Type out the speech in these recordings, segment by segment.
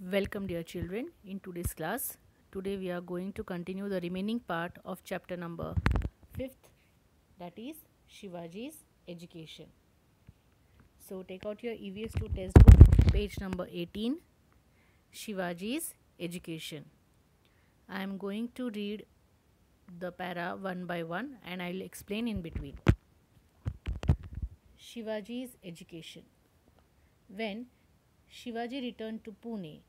Welcome, dear children, in today's class. Today we are going to continue the remaining part of chapter number 5th, that is Shivaji's education. So, take out your EVS 2 textbook, page number 18, Shivaji's education. I am going to read the para one by one and I will explain in between. Shivaji's education. When Shivaji returned to Pune,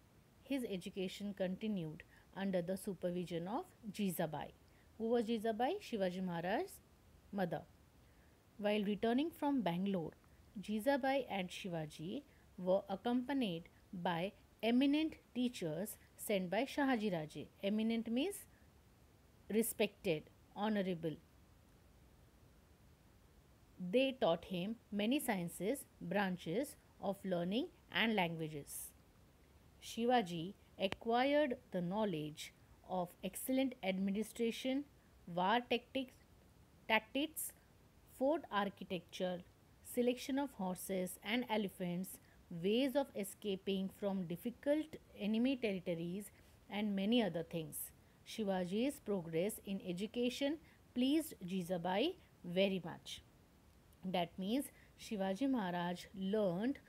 his education continued under the supervision of Jizabai. Who was Jizabai? Shivaji Maharaj's mother. While returning from Bangalore, Jizabai and Shivaji were accompanied by eminent teachers sent by Shahaji Raje. Eminent means respected, honorable. They taught him many sciences, branches of learning, and languages. Shivaji acquired the knowledge of excellent administration, war tactics, tactics, fort architecture, selection of horses and elephants, ways of escaping from difficult enemy territories, and many other things. Shivaji's progress in education pleased Jizabai very much. That means Shivaji Maharaj learned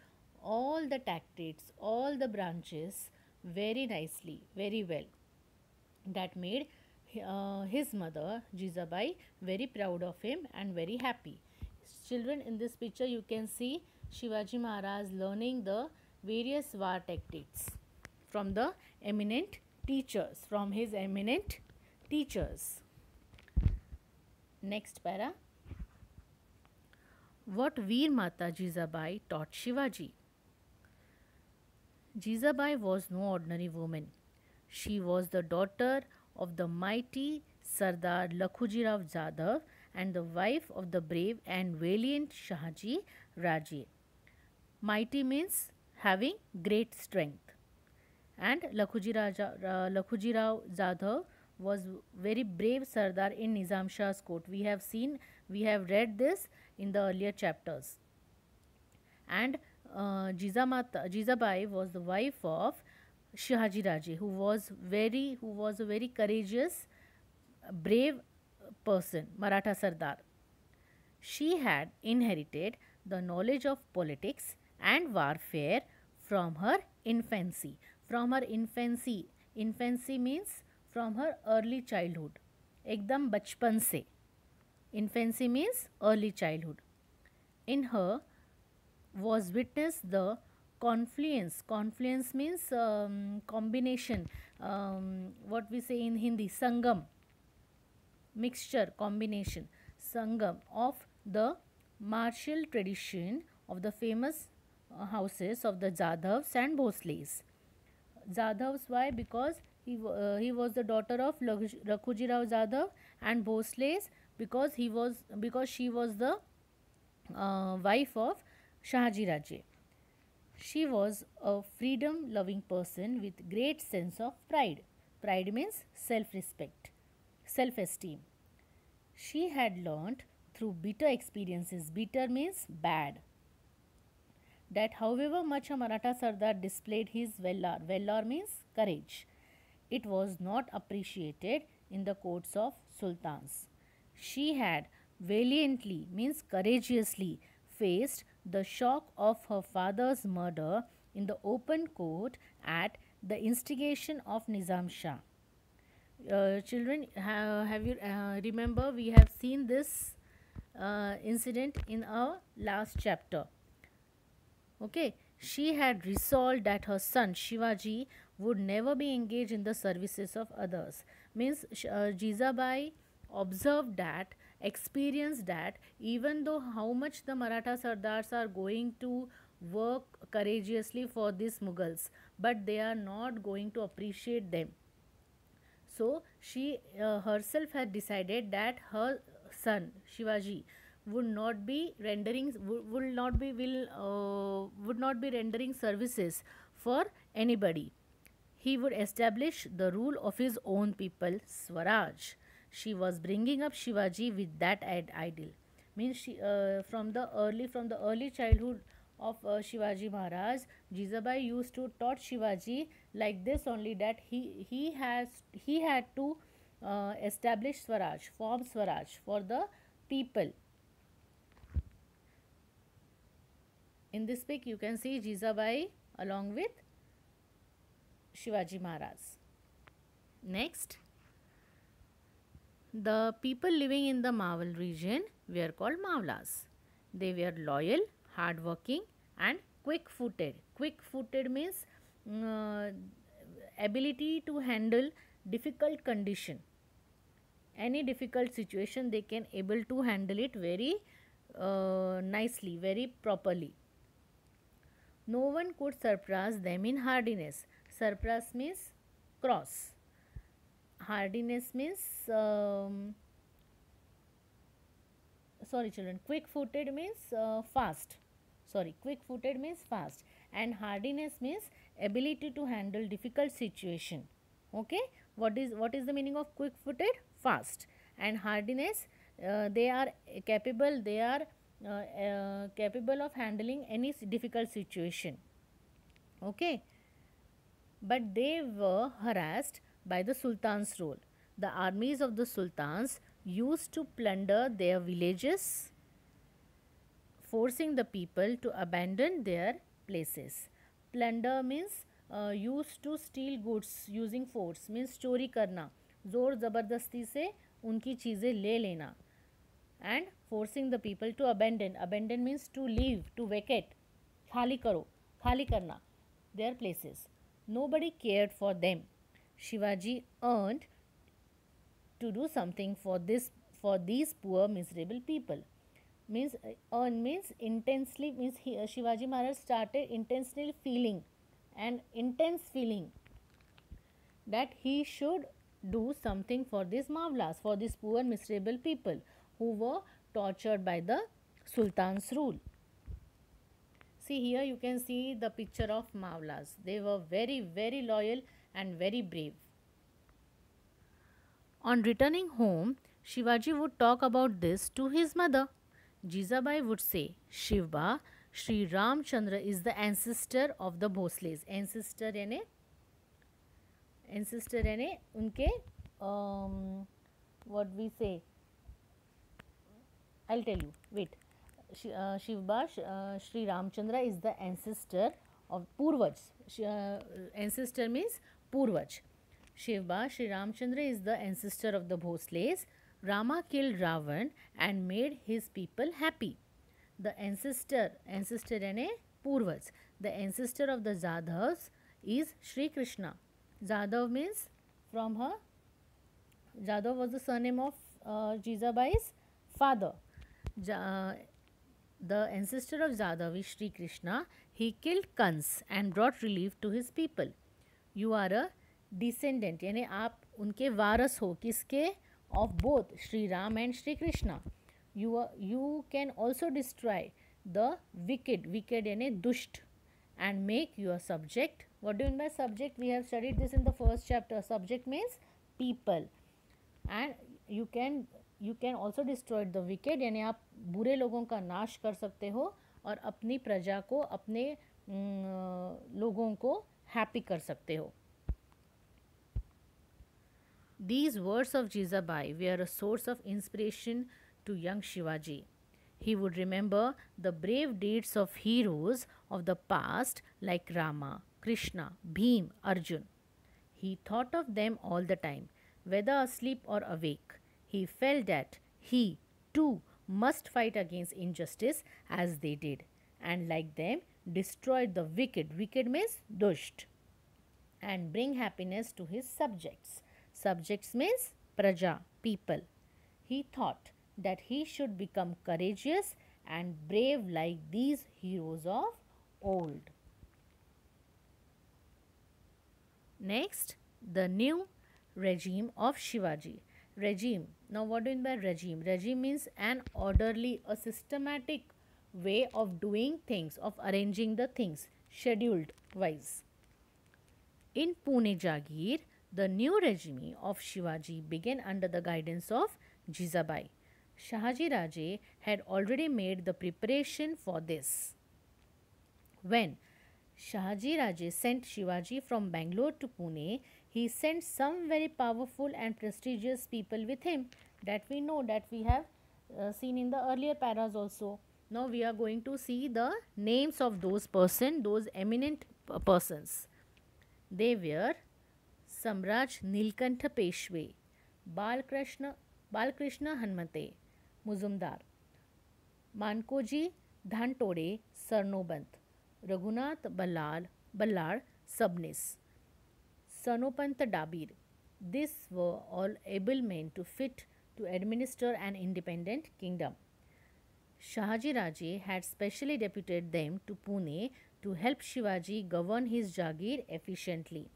all the tactics, all the branches very nicely, very well. That made uh, his mother Jizabai very proud of him and very happy. Children, in this picture, you can see Shivaji Maharaj learning the various war tactics from the eminent teachers, from his eminent teachers. Next para. What Veer Mata Jizabai taught Shivaji. Jizabai was no ordinary woman. She was the daughter of the mighty Sardar Lakhujirao Jadhav and the wife of the brave and valiant Shahaji Raje. Mighty means having great strength. And Lakhujirao uh, Lakhujirao Jadhav was very brave Sardar in Nizam Shah's court. We have seen, we have read this in the earlier chapters. And uh, Jizamata, Jizabai was the wife of Shahaji Raje who was very who was a very courageous brave person Maratha Sardar. She had inherited the knowledge of politics and warfare from her infancy. From her infancy, infancy means from her early childhood. Ekdam bachpan se. Infancy means early childhood. In her was witnessed the confluence. Confluence means um, combination. Um, what we say in Hindi, sangam, mixture, combination, sangam of the martial tradition of the famous uh, houses of the Jadhavs and Bhosles. Jadhavs, why? Because he, uh, he was the daughter of Rakhujirao Jadhav and Bhosles because he was because she was the uh, wife of Shahaji Raje. She was a freedom loving person with great sense of pride. Pride means self respect, self esteem. She had learnt through bitter experiences, bitter means bad, that however much a Maratha Sardar displayed his valor, valor means courage, it was not appreciated in the courts of sultans. She had valiantly means courageously faced the shock of her father's murder in the open court at the instigation of Nizam Shah. Uh, children, have, have you uh, remember we have seen this uh, incident in our last chapter. Okay, she had resolved that her son Shivaji would never be engaged in the services of others. Means uh, Jizabai observed that experience that even though how much the Maratha Sardars are going to work courageously for these Mughals, but they are not going to appreciate them. So she uh, herself had decided that her son Shivaji would not be rendering would, not be will uh, would not be rendering services for anybody. He would establish the rule of his own people, Swaraj she was bringing up Shivaji with that ideal. Means she uh, from the early from the early childhood of uh, Shivaji Maharaj, Jizabai used to taught Shivaji like this only that he he has he had to uh, establish Swaraj, form Swaraj for the people. In this pic, you can see Jizabai along with Shivaji Maharaj. Next, the people living in the Mawal region were called Mawlas. They were loyal, hardworking, and quick footed. Quick footed means uh, ability to handle difficult condition any difficult situation they can able to handle it very uh, nicely very properly no one could surpass them in hardiness surpass means cross hardiness means um, sorry children quick footed means uh, fast. Sorry quick footed means fast. And hardiness means ability to handle difficult situation. Okay? What is what is the meaning of quick footed fast. And hardiness uh, they are capable they are uh, uh, capable of handling any difficult situation. Okay? But they were harassed by the sultan's rule the armies of the sultans used to plunder their villages forcing the people to abandon their places plunder means uh, used to steal goods using force means चोरी करना ज़ोर ज़बरदस्ती से उनकी चीज़ें ले लेना and forcing the people to abandon abandon means to leave to vacate खाली करो खाली करना there places no buddy care for them Shivaji earned to do something for this for these poor miserable people. Means uh, earn means intensely means he, uh, Shivaji Maharaj started intensely feeling an intense feeling that he should do something for these mavlas for these poor miserable people who were tortured by the sultan's rule. See here you can see the picture of mavlas. They were very very loyal and very brave on returning home, Shivaji would talk about this to his mother. Jizabai would say, Shivba, Sri Ramchandra is the ancestor of the Bhosles. Ancestor यानी ancestor यानी उनके um, what we say I'll tell you wait Sh uh, Shivba uh, Sri Ramchandra is the ancestor of Purvaj uh, ancestor means Purvaj Shivba, Sri Ramchandra is the ancestor of the Bhosles. Rama killed Ravan and made his people happy. The ancestor, ancestor यानी Purvas, the ancestor of the Zadhavs is Sri Krishna. Zadhav means from her, Jadhav was the surname of uh, Jizabai's father. Ja, the ancestor of Jadhav is Sri Krishna. He killed Kans and brought relief to his people. You are a descendant यानी आप उनके वारस हो, किसके? Of both Shri Ram and Shri Krishna you you can also destroy the wicked wicked यानी दुष्ट. And make your subject what do in by subject we have studied this in the first chapter subject means people and you can you can also destroy the wicked यानी आप बुरे लोगों का नाश कर सकते हो और अपनी प्रजा को, अपने लोगों को happy kar sakte ho. These words of Jizabai were a source of inspiration to young Shivaji. He would remember the brave deeds of heroes of the past like Rama, Krishna, Bhim, Arjun. He thought of them all the time, whether asleep or awake. He felt that he, too, must fight against injustice as they did, and like them, destroy the wicked. Wicked means dusht, and bring happiness to his subjects. Subjects means praja, people. He thought that he should become courageous and brave like these heroes of old. Next, the new regime of Shivaji. Regime. Now, what do you mean by regime? Regime means an orderly, a systematic way of doing things, of arranging the things, scheduled wise. In Pune Jagir, the new regime of Shivaji began under the guidance of Jizabai. Shahaji Raje had already made the preparation for this. When Shahaji Raje sent Shivaji from Bangalore to Pune, he sent some very powerful and prestigious people with him that we know that we have uh, seen in the earlier paras also. Now we are going to see the names of those person, those eminent persons. They were Samraj Nilkantha Peshwe, Balkrishna, Balkrishna Hanmate, Muzumdar, Mankoji Dhantode Sarnobant, Raghunath Ballal, Ballar Sabnis, Sanopant Dabir. These were all able men to fit to administer an independent kingdom. Shahaji Raje had specially deputed them to Pune to help Shivaji govern his Jagir efficiently.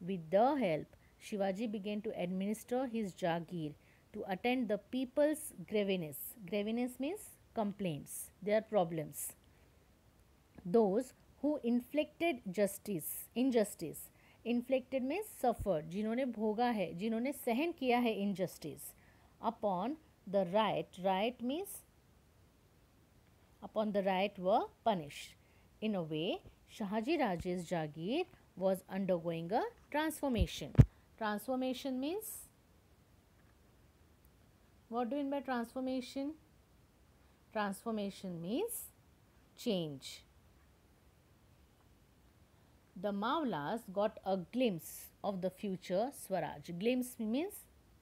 With their help, Shivaji began to administer his Jagir to attend the people's grievances. Grievances means complaints, their problems. Those who inflicted justice, injustice. inflicted means suffered जिन्होंने भोगा है जिन्होंने सहन किया है injustice upon the right right means upon the right were punished in a way shahaji raje's jagir was undergoing a transformation transformation means what do you mean by transformation transformation means change the Mawlas got a glimpse of the future Swaraj. Glimpse means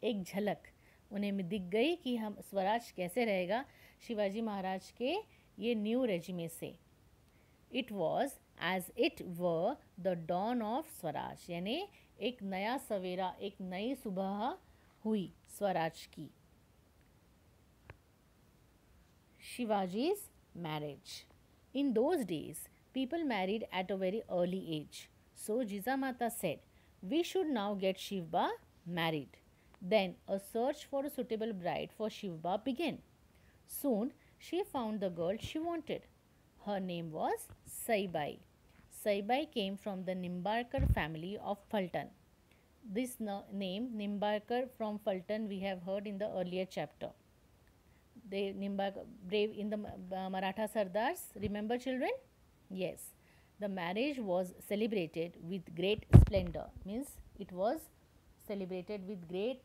एक झलक उन्हें दिख गई कि हम स्वराज कैसे रहेगा शिवाजी महाराज के ये न्यू रेजिमे से। It was as it were the dawn of swaraj यानी एक नया सवेरा, एक नई सुबह हुई स्वराज की। Shivaji's marriage in those days people married at a very early age so Jija Mata said we should now get Shivba married then a search for a suitable bride for Shivba began soon she found the girl she wanted. Her name was Saibai. Saibai came from the Nimbalkar family of Phaltan. This name Nimbalkar from Phaltan we have heard in the earlier chapter. The Nimbalkar brave in the uh, Maratha Sardars. Remember children? Yes, the marriage was celebrated with great splendor, means it was celebrated with great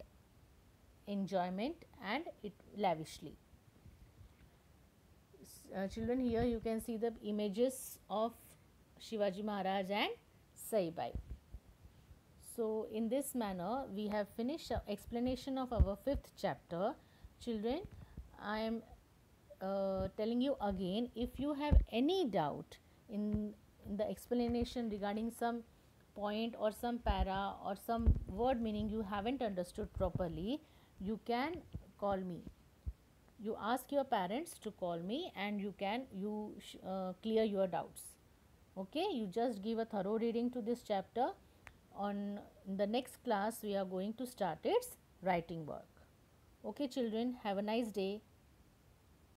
enjoyment and it lavishly. Uh, children, here you can see the images of Shivaji Maharaj and Saibai. So, in this manner, we have finished explanation of our fifth chapter. Children, I am uh, telling you again, if you have any doubt in, in the explanation regarding some point or some para or some word meaning you haven't understood properly, you can call me. You ask your parents to call me and you can you uh, clear your doubts. Okay, you just give a thorough reading to this chapter. On the next class, we are going to start its writing work. Okay, children, have a nice day.